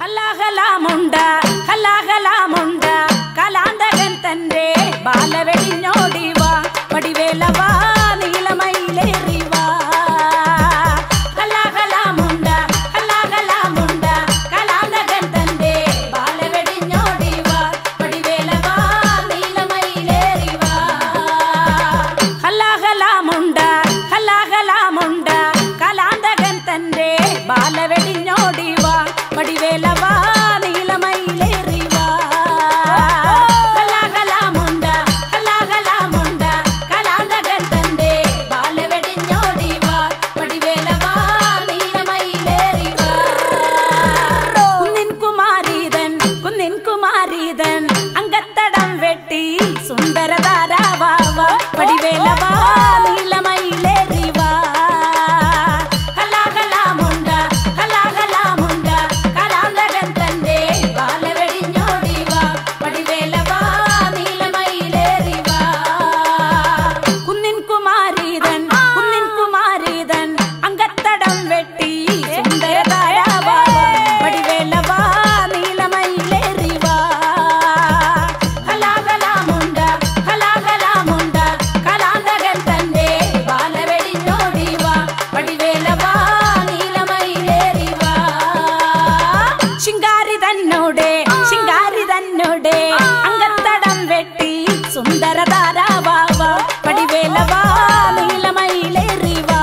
அல்லா கலா முண்டா கலா மாறிதன் തന്നോടെ ശിങ്കാരി തന്നോടെ അങ്കത്തടം വെട്ടി സുന്ദര താരാവാവ പടിവേലവാ നീലമയിലേറിവാ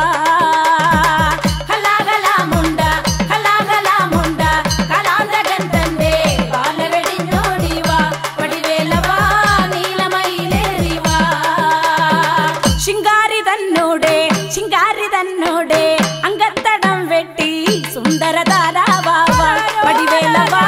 ശിങ്കാരി തന്നോടെ ശിങ്കാരി തന്നോടെ അങ്കത്തടം വെട്ടി സുന്ദര താരാവാവ പടിവേലവാ